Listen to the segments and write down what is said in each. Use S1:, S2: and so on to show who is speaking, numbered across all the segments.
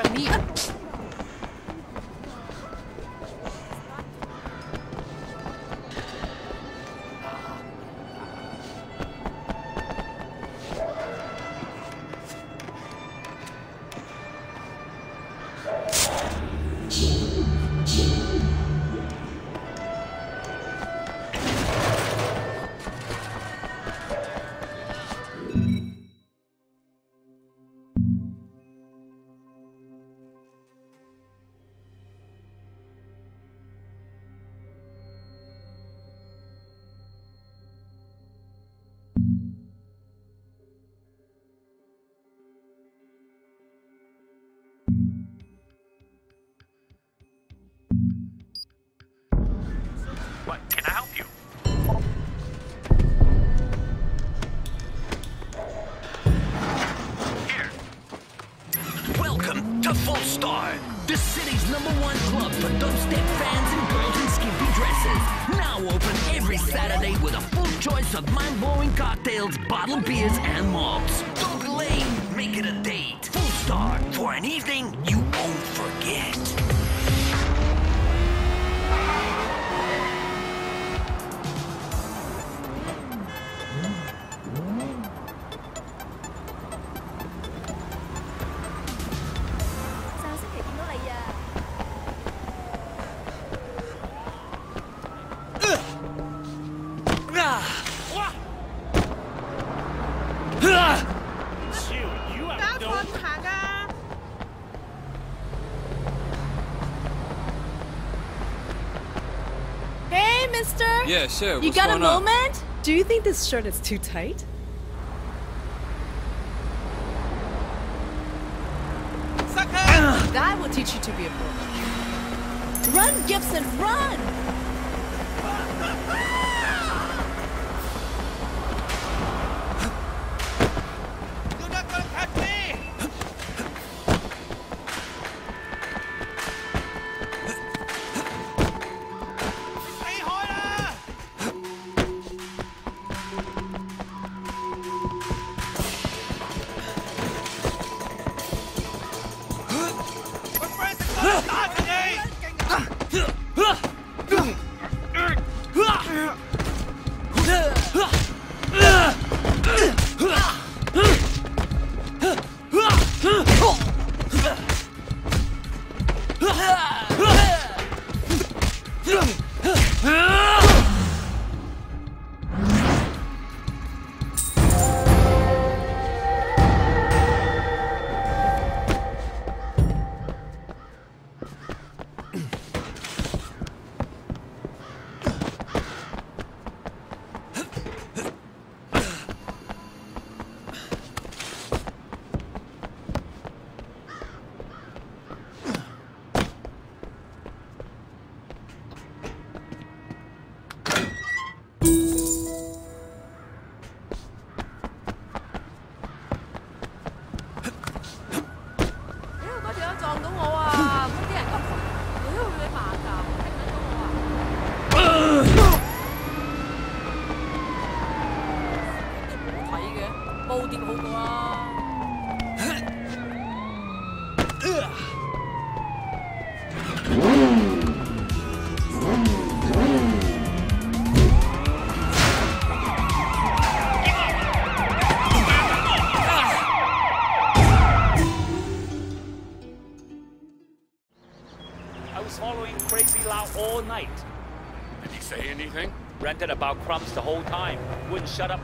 S1: from me.
S2: Saturday with a full choice of mind-blowing cocktails, bottled beers, and malts. Don't delay, make it a date. Full Star for an evening you won't forget.
S3: Sure.
S1: You
S3: What's
S1: got a
S3: going on?
S1: moment?
S4: Do you think this shirt is too tight? Sucker! That will teach you to be a pro.
S1: Run, Gibson, run!
S5: I about crumbs the whole time. Wouldn't shut up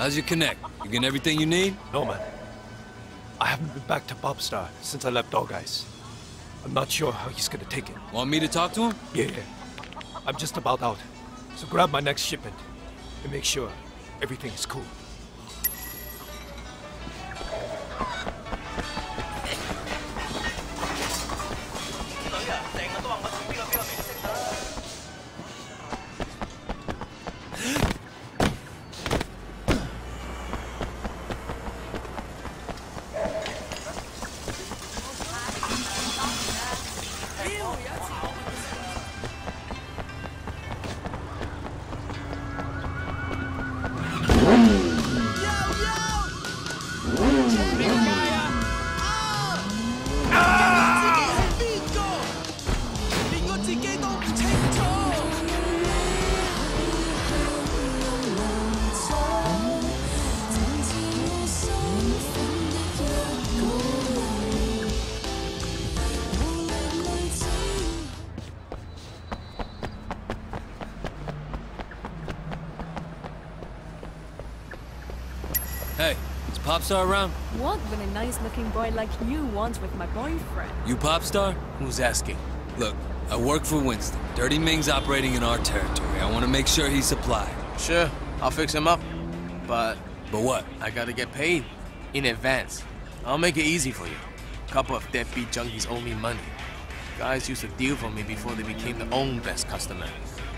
S3: How's your connect? You getting everything you need?
S6: No, man. I haven't been back to Popstar since I left Dog Eyes. I'm not sure how he's gonna take it.
S3: Want me to talk to him?
S6: Yeah, yeah. I'm just about out. So grab my next shipment and make sure everything is cool.
S3: Is Popstar around?
S4: What would a nice looking boy like you want with my boyfriend?
S3: You pop star?
S7: Who's asking?
S3: Look, I work for Winston. Dirty Ming's operating in our territory. I want to make sure he's supplied.
S7: Sure, I'll fix him up. But
S3: But what?
S7: I gotta get paid in advance. I'll make it easy for you. Couple of deadbeat junkies owe me money. Guys used to deal for me before they became their own best customer.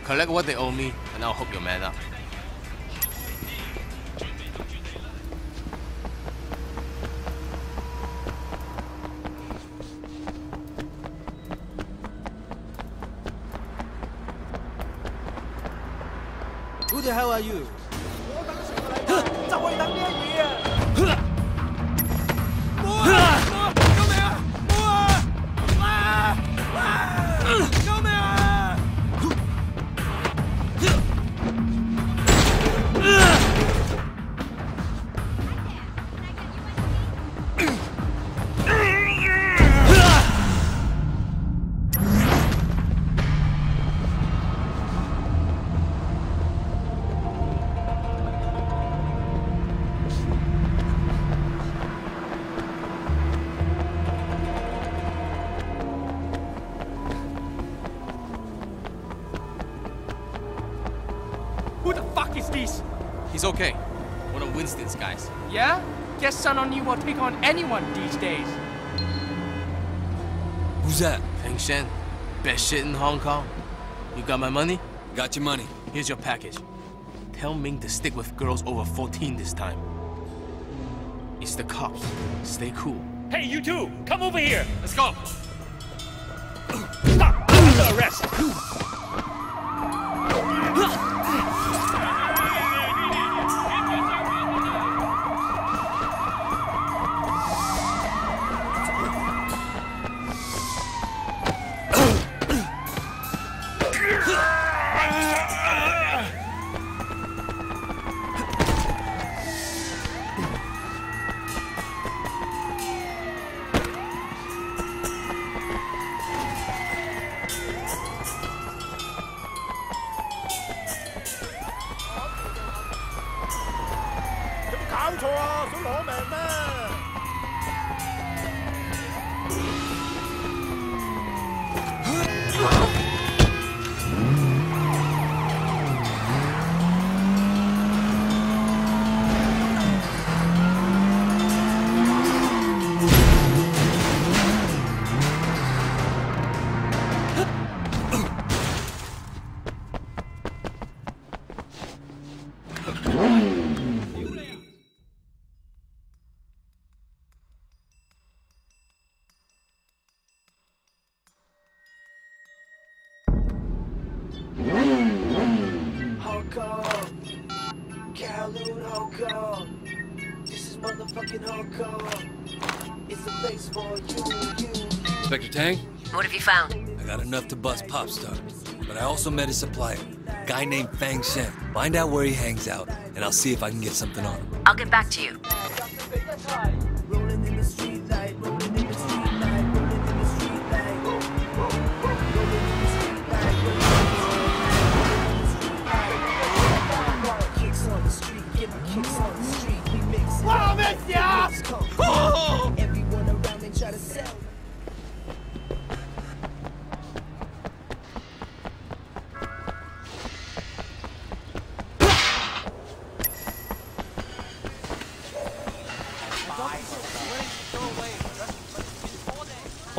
S7: Collect what they owe me, and I'll hook your man up.
S8: The hell are you?
S9: Sun On Yee will take on anyone these days.
S3: Who's that?
S7: Peng Shen, best shit in Hong Kong. You got my money?
S3: Got your money.
S7: Here's your package. Tell Ming to stick with girls over 14 this time. It's the cops. Stay cool.
S1: Hey, you two, come over here.
S7: Let's go.
S1: Stop. Under arrest.
S3: Bust Popstar. But I also met his supplier, a guy named Fang Shen. Find out where he hangs out, and I'll see if I can get something on him.
S5: I'll get back to you.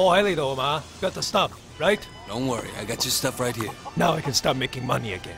S6: O'Haley though, ma. Got the stuff, right?
S3: Don't worry, I got your stuff right here.
S6: Now I can start making money again.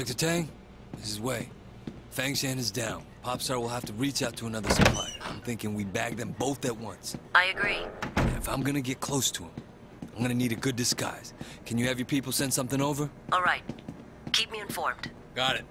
S3: Inspector Teng, this is Wei. Fang Shan is down. Popstar will have to reach out to another supplier. I'm thinking we bag them both at once.
S10: I agree.
S3: And if I'm gonna get close to him, I'm gonna need a good disguise. Can you have your people send something over?
S10: All right. Keep me informed.
S3: Got it.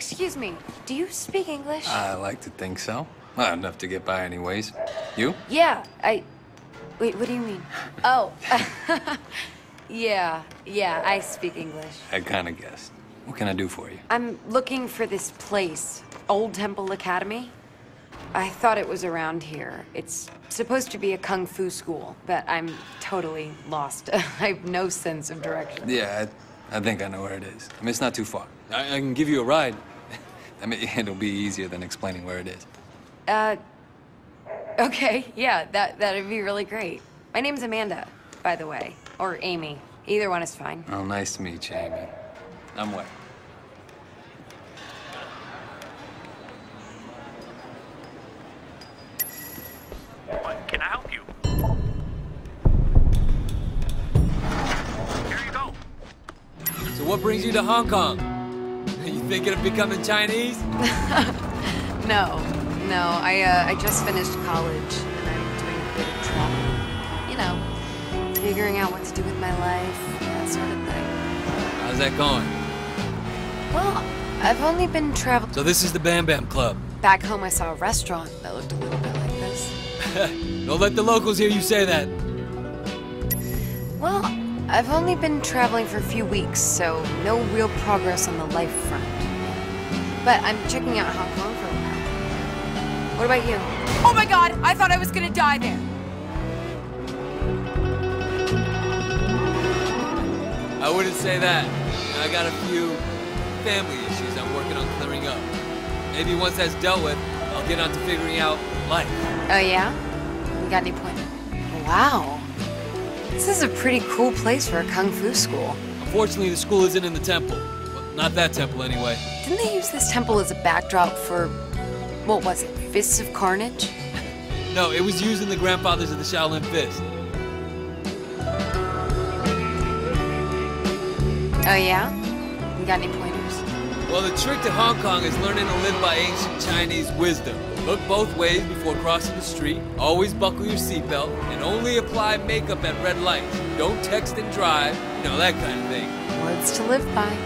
S11: Excuse me, do you speak English?
S3: I like to think so. Well, enough to get by anyways. You?
S11: yeah, I. Wait, what do you mean? Oh. yeah, yeah, I speak English.
S3: I kinda guessed. What can I do for you?
S11: I'm looking for this place, Old Temple Academy. I thought it was around here. It's supposed to be a kung fu school, but I'm totally lost. I have no sense of direction.
S3: Yeah, I, I think I know where it is. I mean, it's not too far. I, I can give you a ride. I mean, it'll be easier than explaining where it is.
S11: Uh, okay, yeah, that that'd be really great. My name's Amanda, by the way, or Amy. Either one is fine.
S3: Oh, nice to meet you, Amy. I'm Wei.
S1: What? Can I help you? Here you go.
S3: So what brings you to Hong Kong? Thinking of becoming Chinese?
S11: No, no, I uh, I just finished college and I'm doing a bit of travel. You know, figuring out what to do with my life, that sort of thing.
S3: How's that going?
S11: Well, I've only been traveling.
S3: So this is the Bam Bam Club.
S11: Back home, I saw a restaurant that looked a little bit like this.
S3: Don't let the locals hear you say that.
S11: Well, I've only been traveling for a few weeks, so no real progress on the life front. But I'm checking out Hong Kong for a while. What about you?
S12: Oh my god, I thought I was gonna die there.
S3: I wouldn't say that. I got a few family issues I'm working on clearing up. Maybe once that's dealt with, I'll get on to figuring out life.
S11: Oh, yeah? You got any pointers? Wow. This is a pretty cool place for a kung fu school.
S3: Unfortunately, the school isn't in the temple. Well, not that temple, anyway.
S11: Didn't they use this temple as a backdrop for, what was it, Fists of Carnage?
S3: No, it was used in the grandfathers of the Shaolin Fist.
S11: Oh, yeah? You got any pointers?
S3: Well, the trick to Hong Kong is learning to live by ancient Chinese wisdom. Look both ways before crossing the street, always buckle your seatbelt, and only apply makeup at red lights. Don't text and drive, you know, that kind of thing.
S11: Words to live by.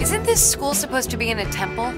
S11: Isn't this school supposed to be in a temple?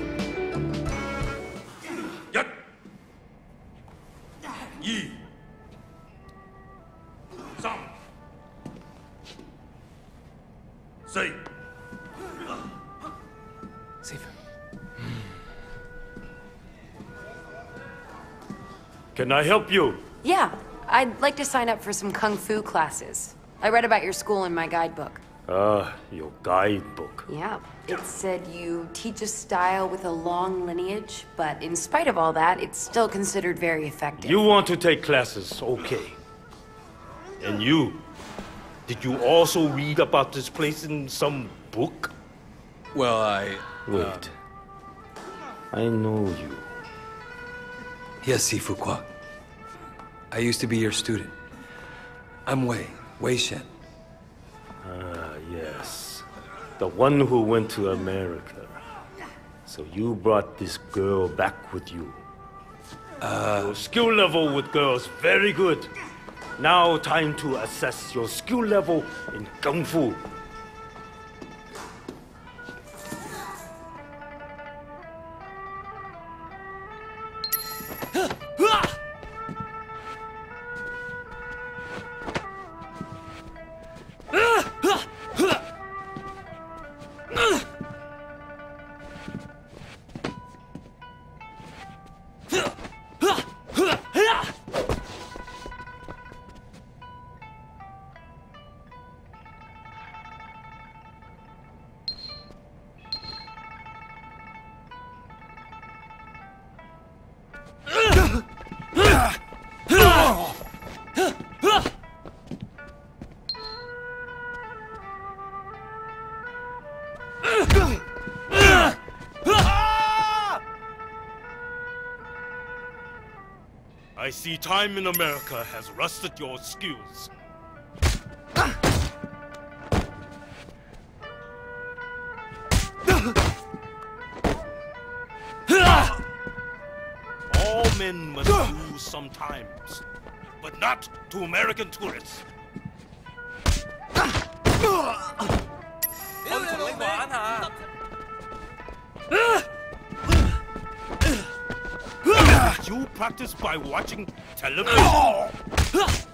S13: Can I help you?
S11: Yeah, I'd like to sign up for some kung fu classes. I read about your school in my guidebook.
S13: Ah, your guidebook.
S11: Yeah, it said you teach a style with a long lineage, but in spite of all that, it's still considered very effective.
S13: You want to take classes, okay. And you? Did you also read about this place in some book?
S3: Well, I.
S13: Wait. I know you.
S3: Yes, Sifu Kwok. I used to be your student. I'm Wei, Wei Shen.
S13: Ah, yes. The one who went to America. So you brought this girl back with you.
S3: Uh.
S13: Your skill level with girls, very good. Now, time to assess your skill level in Kung Fu. I see time in America has rusted your skills.
S14: All men must lose sometimes, but not to American tourists. Practice by watching television.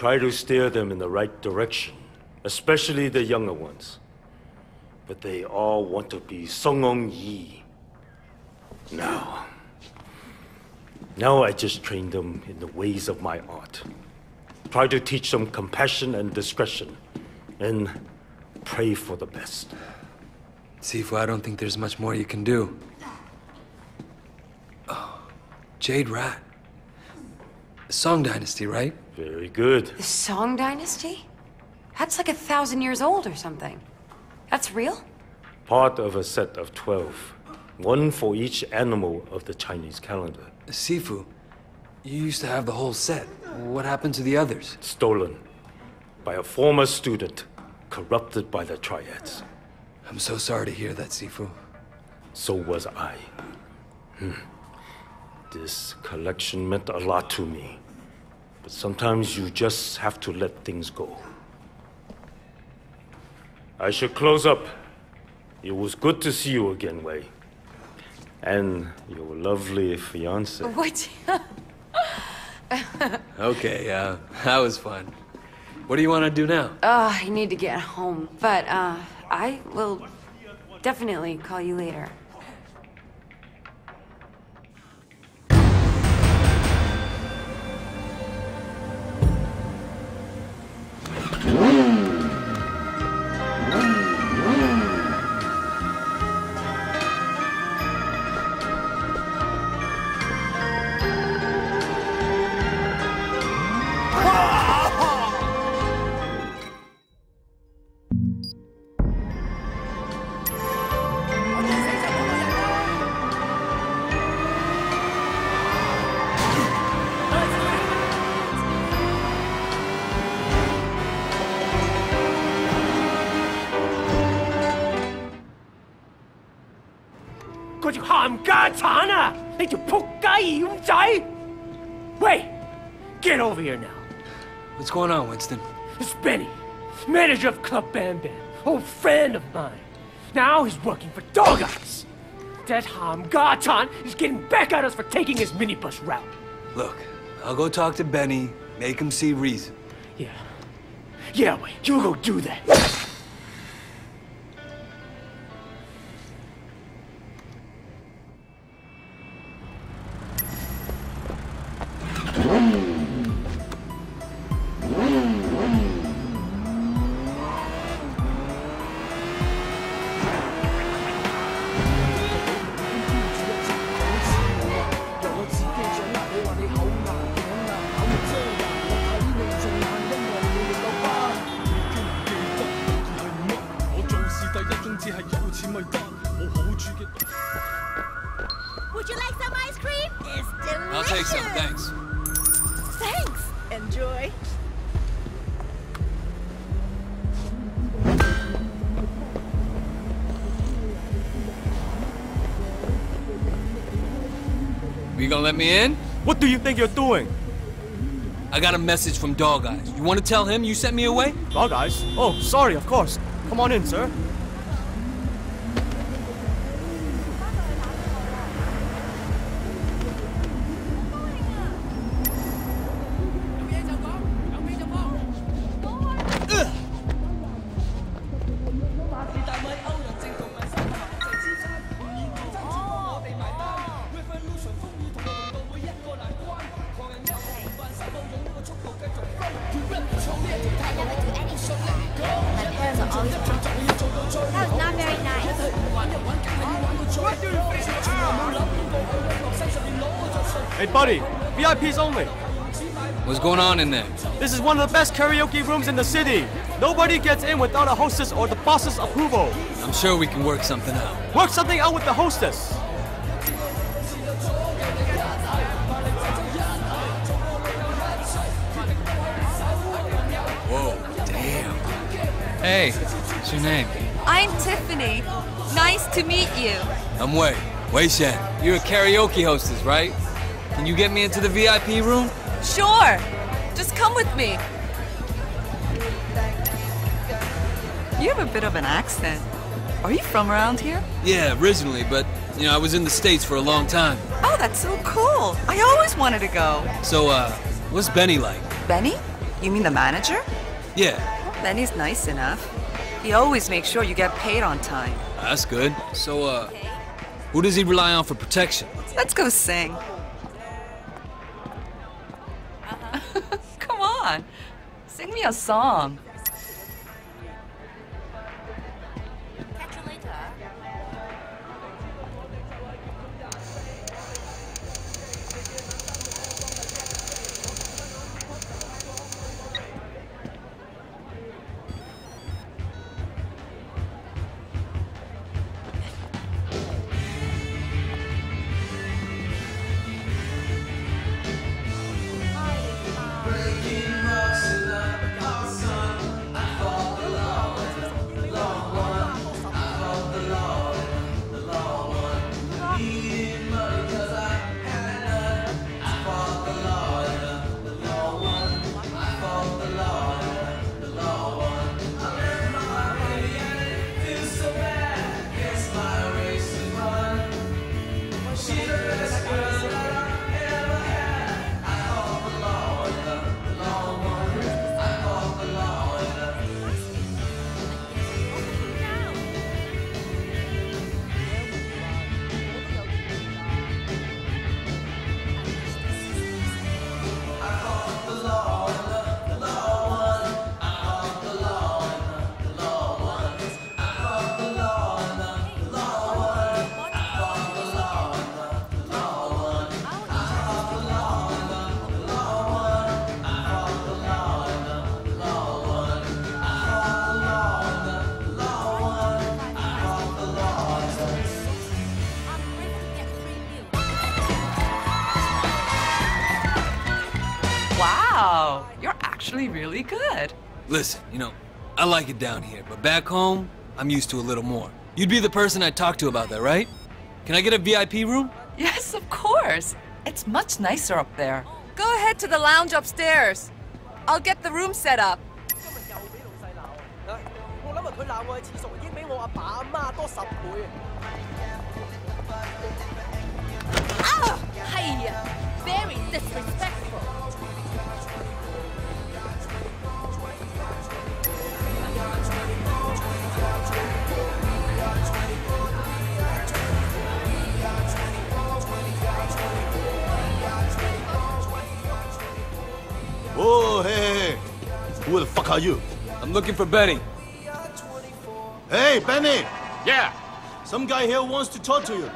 S13: Try to steer them in the right direction, especially the younger ones. But they all want to be Sun On Yee. Now. Now I just train them in the ways of my art. Try to teach them compassion and discretion. And pray for the best.
S3: Sifu, I don't think there's much more you can do. Oh, Jade Rat. The Song Dynasty, right?
S13: Very good.
S11: The Song Dynasty? That's like a thousand years old or something. That's real?
S13: Part of a set of 12. One for each animal of the Chinese calendar.
S3: Sifu, you used to have the whole set. What happened to the others?
S13: Stolen. By a former student. Corrupted by the Triads.
S3: I'm so sorry to hear that, Sifu.
S13: So was I. Hmm. This collection meant a lot to me. But sometimes you just have to let things go. I should close up. It was good to see you again, Wei. And your lovely fiance.
S11: What?
S3: Okay, uh, that was fun. What do you want to do now?
S11: Uh, I need to get home, but uh, I will definitely call you later.
S9: Wait, get over here now.
S3: What's going on, Winston?
S9: It's Benny, manager of Club Bam Bam, old friend of mine. Now he's working for Dog Eyes. That Ham Garton is getting back at us for taking his minibus route.
S3: Look, I'll go talk to Benny, make him see reason.
S9: Yeah. Yeah, wait, you go do that.
S3: Gonna let me in?
S6: What do you think you're doing?
S3: I got a message from Dog Eyes. You want to tell him you sent me away?
S6: Dog eyes? Oh, sorry, of course. Come on in, sir.
S15: Is one of the best karaoke rooms in the city. Nobody gets in without a hostess or the boss's approval.
S3: I'm sure we can work something out.
S15: Work something out with the hostess.
S3: Whoa, damn. Hey, what's your name?
S12: I'm Tiffany. Nice to meet you.
S3: I'm Wei. Wei Shen. You're a karaoke hostess, right? Can you get me into the VIP room?
S12: Sure. Come with me. You have a bit of an accent. Are you from around here?
S3: Yeah, originally, but, you know, I was in the States for a long time.
S12: Oh, that's so cool. I always wanted to go.
S3: So, uh, what's Benny like?
S12: Benny? You mean the manager?
S3: Yeah,
S12: Benny's nice enough. He always makes sure you get paid on time.
S3: that's good. So, uh, who does he rely on for protection?
S12: Let's go sing. Sing me a song.
S3: Listen, you know, I like it down here, but back home, I'm used to a little more. You'd be the person I'd talk to about that, right? Can I get a VIP room?
S12: Yes, of course. It's much nicer up there. Go ahead to the lounge upstairs. I'll get the room set up.
S5: Ah, Very disrespectful.
S16: Are you?
S3: I'm looking for Benny.
S16: Hey, Benny!
S1: Yeah.
S16: Some guy here wants to talk to you.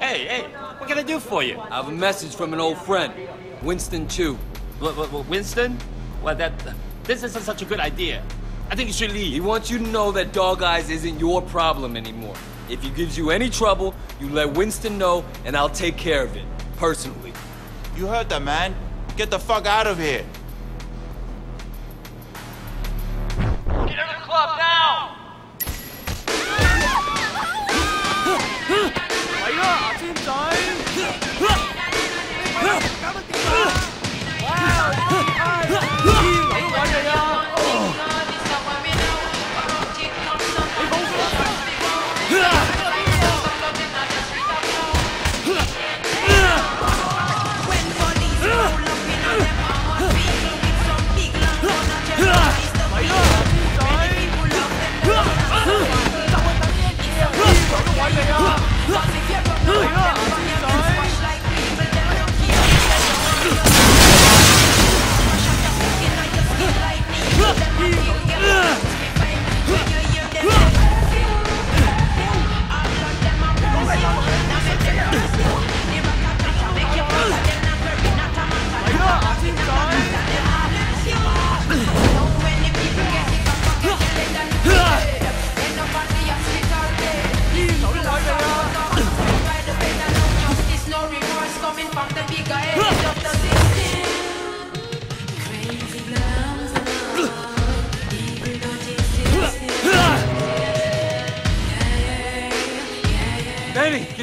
S1: Hey, hey, what can I do for you?
S3: I have a message from an old friend, Winston Chu.
S1: What, what, what, Winston? Well, that uh, this isn't such a good idea. I think you should leave.
S3: He wants you to know that Dog Eyes isn't your problem anymore. If he gives you any trouble, you let Winston know, and I'll take care of it, personally.
S17: You heard that, man. Get the fuck out of here.
S8: same
S18: time?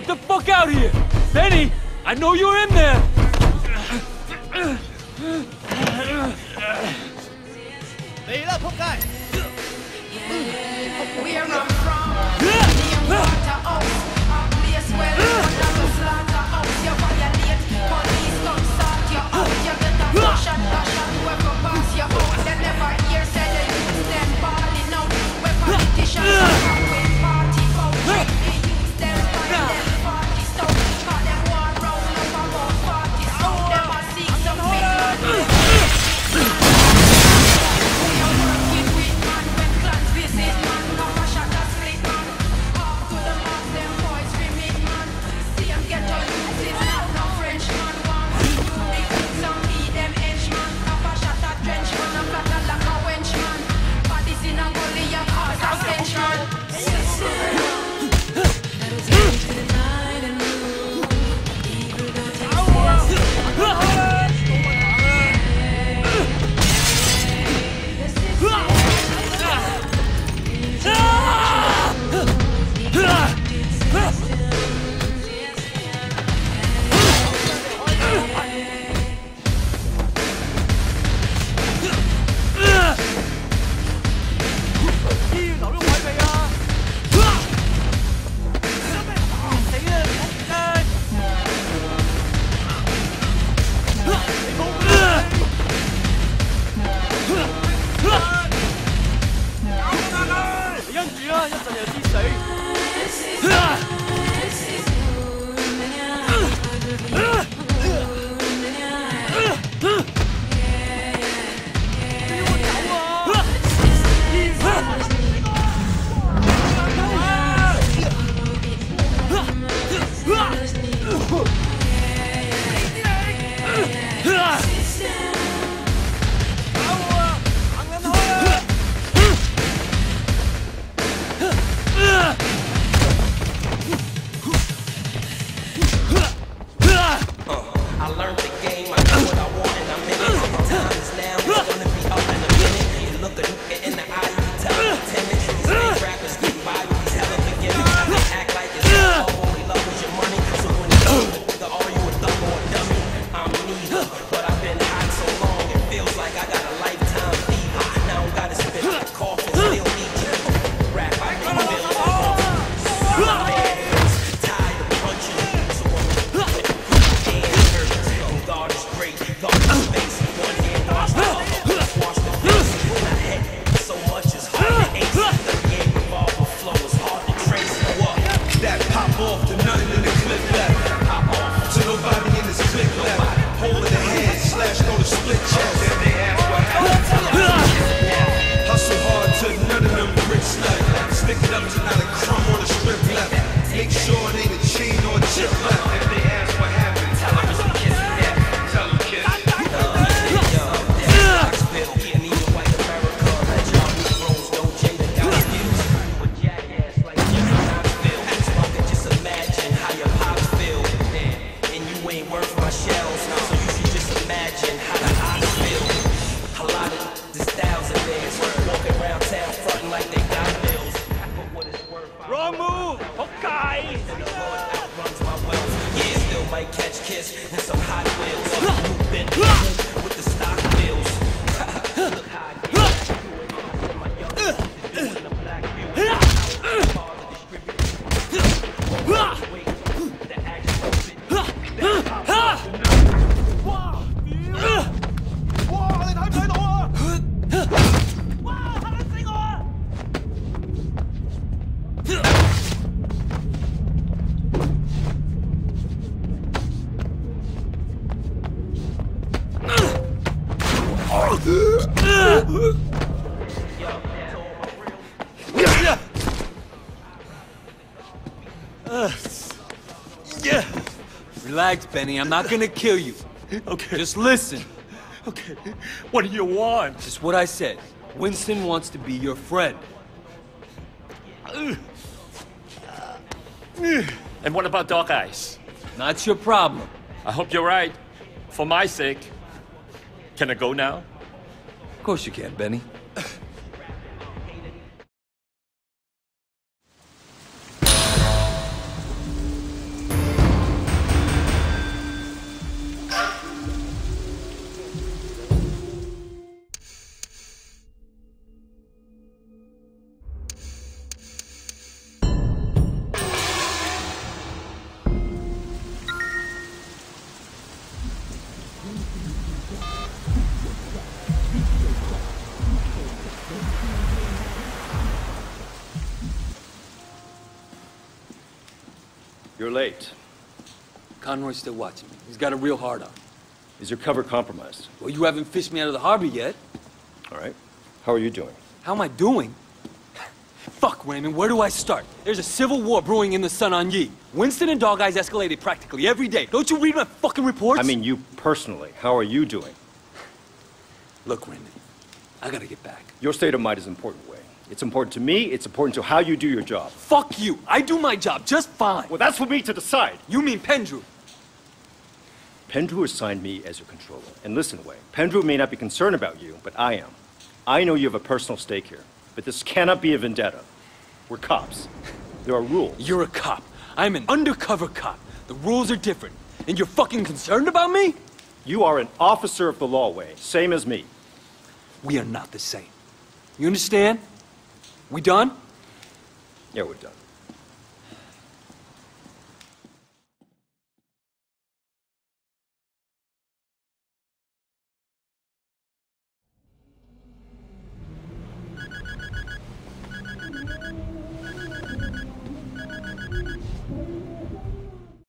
S18: Get the fuck out of here! Benny, I know you're in there! Benny. I'm not gonna kill you.
S1: Okay.
S18: Just listen.
S1: Okay. What do you want?
S18: Just what I said. Winston wants to be your friend.
S1: And what about Dog Eyes?
S18: That's your problem.
S1: I hope you're right. For my sake. Can I go now?
S18: Of course you can, Benny.
S19: You're late.
S3: Conroy's still watching me. He's got a real hard on.
S19: Is your cover compromised?
S3: Well, you haven't fished me out of the harbor yet.
S19: All right. How are you doing?
S3: How am I doing? Fuck, Raymond, where do I start? There's a civil war brewing in the Sun On Yee. Winston and Dog Eyes escalated practically every day. Don't you read my fucking reports?
S19: I mean, you personally. How are you doing?
S3: Look, Raymond, I gotta get back.
S19: Your state of mind is important, Wei. It's important to me, it's important to how you do your job.
S3: Fuck you! I do my job just fine.
S19: Well, that's for me to decide.
S3: You mean Pendrew?
S19: Pendrew assigned me as your controller. And listen, Wei, Pendrew may not be concerned about you, but I am. I know you have a personal stake here, but this cannot be a vendetta. We're cops. There are rules.
S3: You're a cop. I'm an undercover cop. The rules are different. And you're fucking concerned about me?
S19: You are an officer of the law, Wei, same as me.
S3: We are not the same. You understand? We done?
S19: Yeah, we're done.